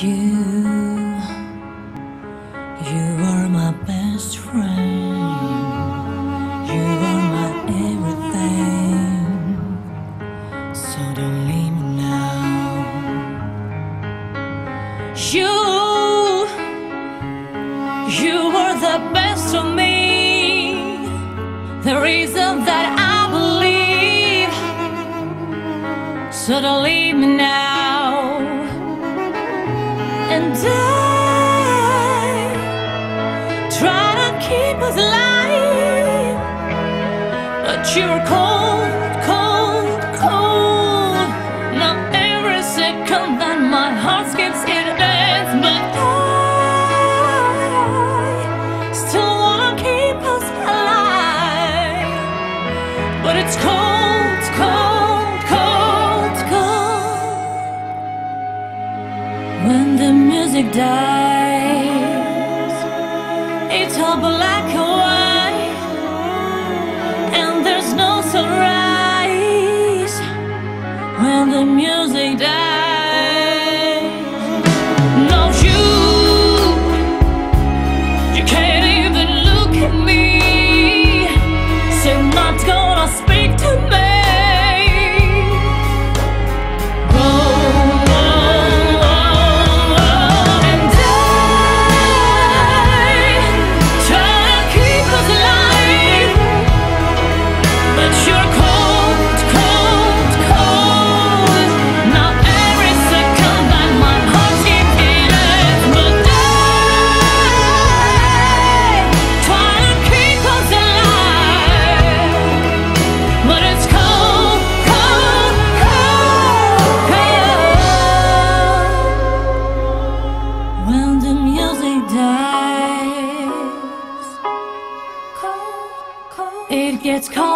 You, you are my best friend. You are my everything. So don't leave me now. You, you are the best of me. The reason that I so don't leave me now. And I try to keep us alive, but you're cold, cold, cold. Now every second that my heart skips. dies. It's all black. it's cold.